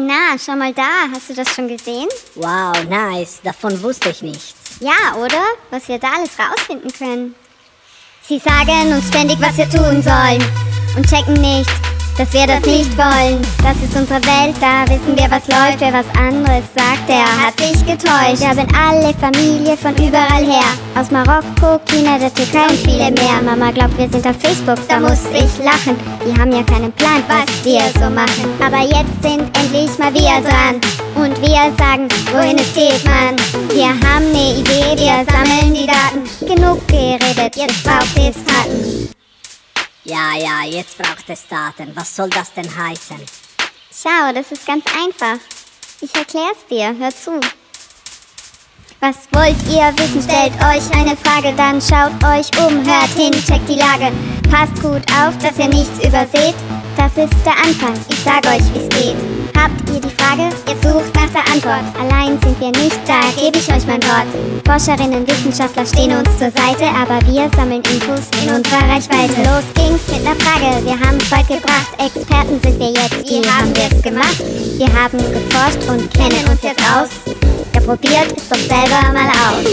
na, schau mal da. Hast du das schon gesehen? Wow, nice. Davon wusste ich nichts. Ja, oder? Was wir da alles rausfinden können. Sie sagen uns ständig, was wir tun sollen. Und checken nicht, dass wir das nicht wollen. Das ist unsere Welt, da wissen wir, was läuft. Wer was anderes sagt, der hat sich getäuscht. Wir haben alle Familie von überall her. Aus Marokko, China, der Türkei und viele mehr. Mama glaubt, wir sind auf Facebook, da muss ich lachen. Die haben ja keinen Plan, was wir so machen. Aber jetzt sind endlich mal wir dran. Und wir sagen, wohin es geht, Mann. Wir haben eine Idee, wir sammeln die Daten. Genug geredet, jetzt braucht es Taten. Ja, ja, jetzt braucht es Daten. Was soll das denn heißen? Schau, das ist ganz einfach. Ich erklär's dir, hör zu. Was wollt ihr wissen? Stellt euch eine Frage, dann schaut euch um, hört hin, checkt die Lage. Passt gut auf, dass ihr nichts überseht. Das ist der Anfang, ich sag euch, wie's geht. Habt ihr die Frage? Jetzt sucht nach der Antwort. Allein sind wir nicht, da gebe ich euch mein Wort. Forscherinnen, Wissenschaftler stehen uns zur Seite, aber wir sammeln Infos in unserer Reichweite. Los ging's mit einer Frage, wir haben's bald gebracht. Experten sind wir jetzt, wie haben wir's gemacht? Wir haben geforscht und kennen uns jetzt aus. Ja, probiert es doch selber mal aus.